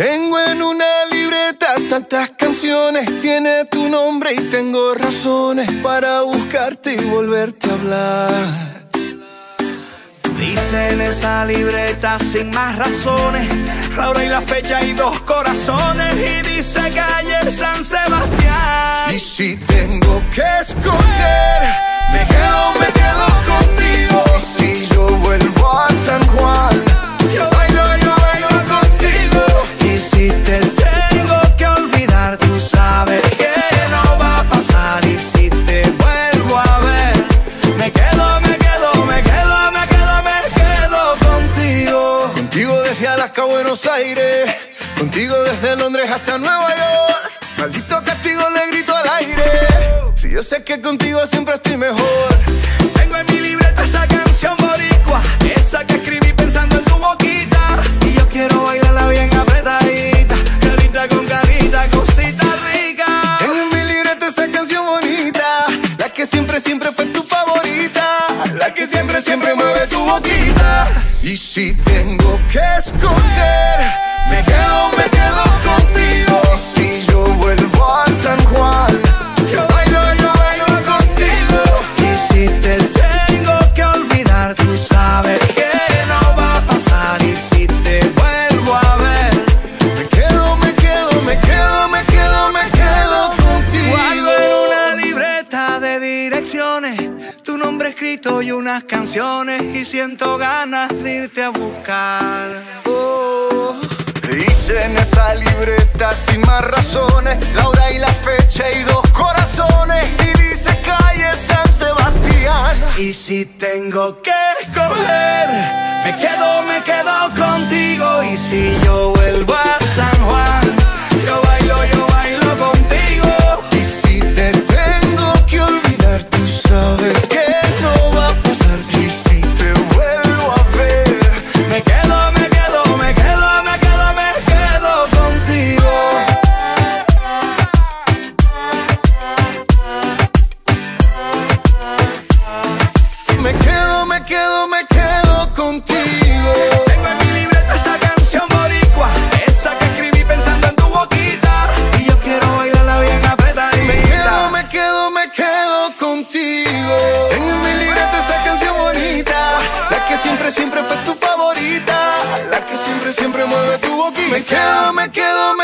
Tengo en una libreta tantas canciones, tiene tu nombre y tengo razones para buscarte y volverte a hablar. Dice en esa libreta sin más razones, la hora y la fecha y dos corazones y dice calle San Sebastián. Y si tengo que escoger, me quedo, me quedo. Tengo en mi libreta esa canción boricua, esa que escribí pensando en tu boquita. Y yo quiero bailarla bien apretadita, carita con carita, cosita rica. Tengo en mi libreta esa canción bonita, la que siempre, siempre fue tu favorita, la que siempre, siempre mueve tu boquita. Y si tengo que siento ganas de irte a buscar. Oh. Dice en esa libreta sin más razones, la hora y la fecha y dos corazones. Y dice calle San Sebastián. Y si tengo que escoger, me quedo, me quedo contigo. Y si yo vuelvo a San Juan, yo bailo, yo bailo contigo. Y si te tengo que olvidar, tú sabes siempre mueve tu boquita. Me quedo, me quedo,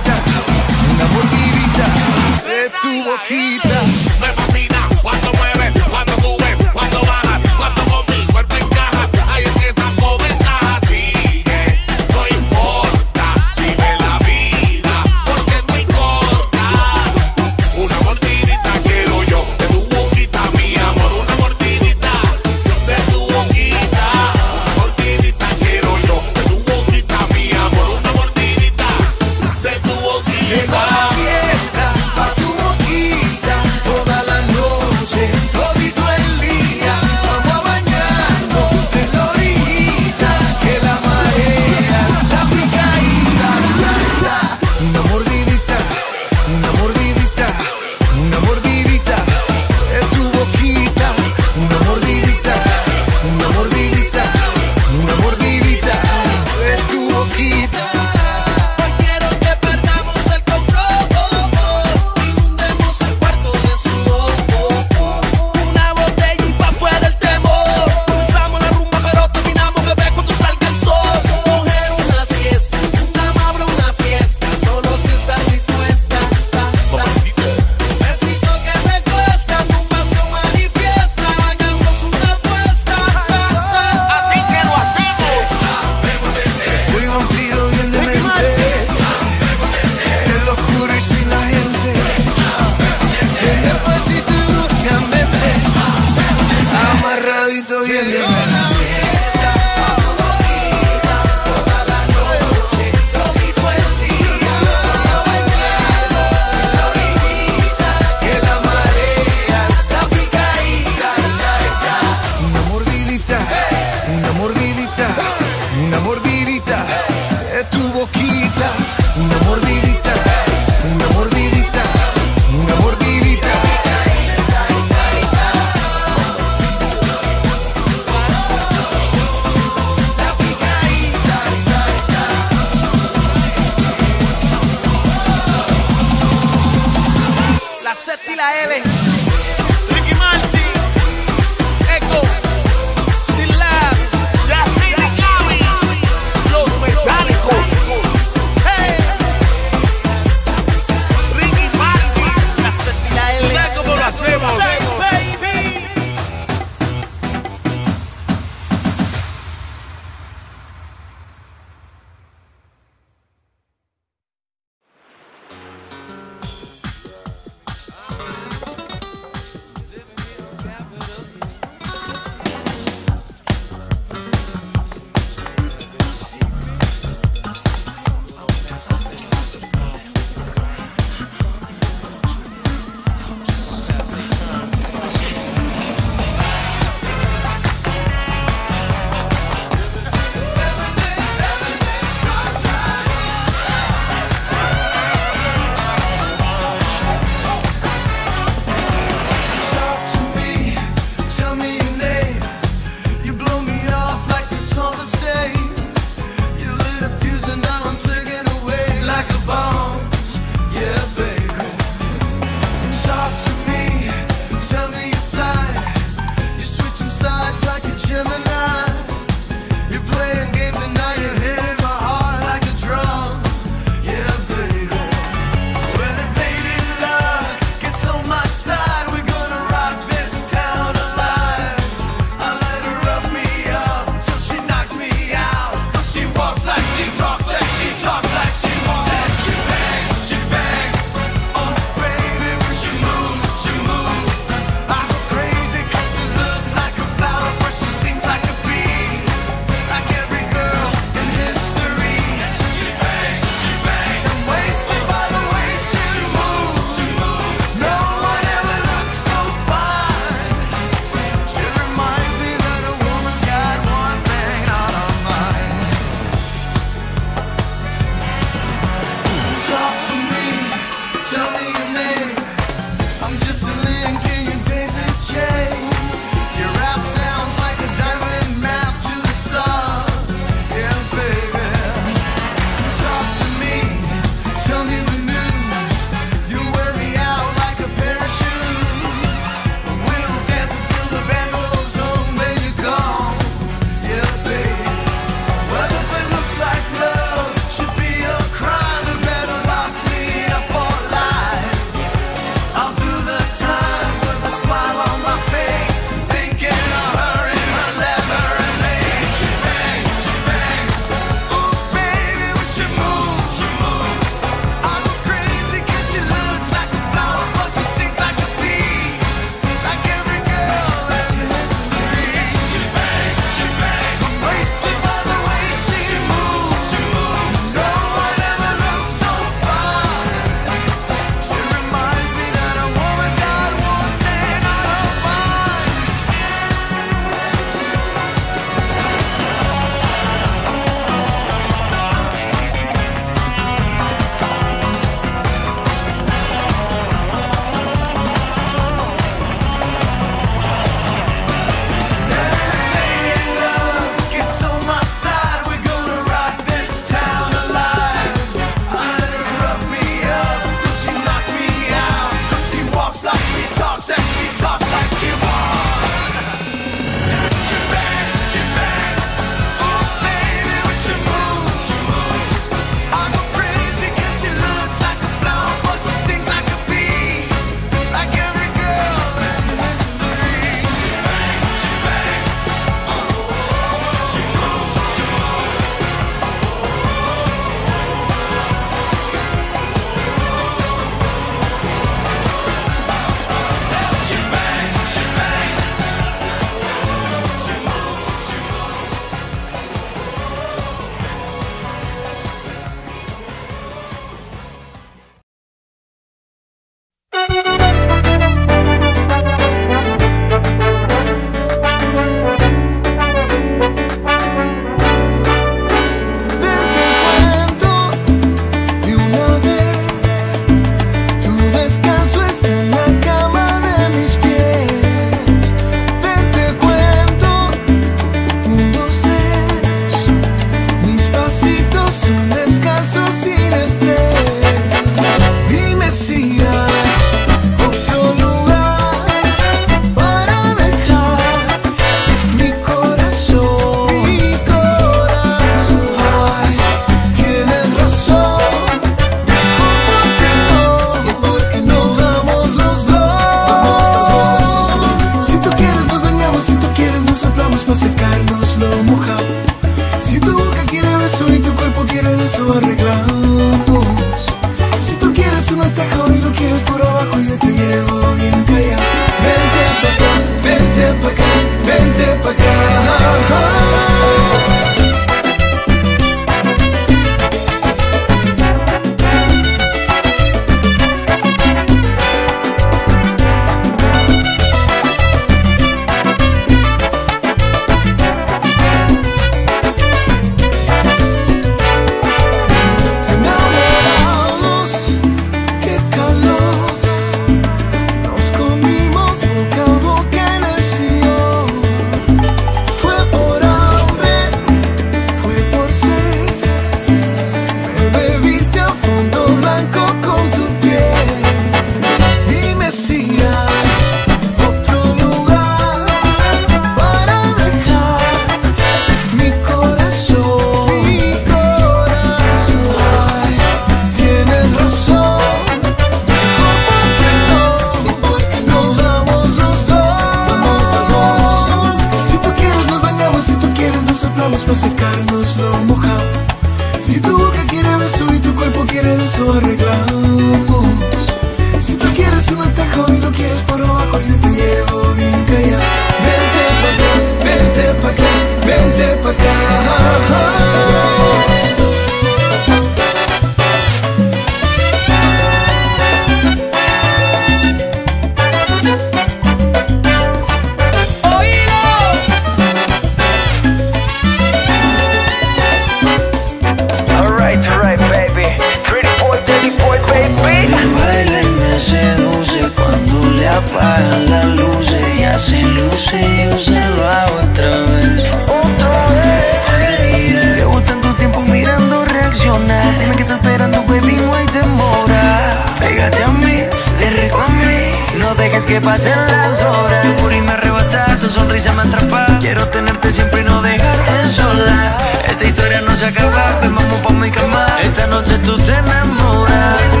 que pasen las horas. Tu y me arrebata, tu sonrisa me atrapa. Quiero tenerte siempre y no dejarte sola. Esta historia no se acaba, ven vamos pa' mi cama. Esta noche tú te enamoras.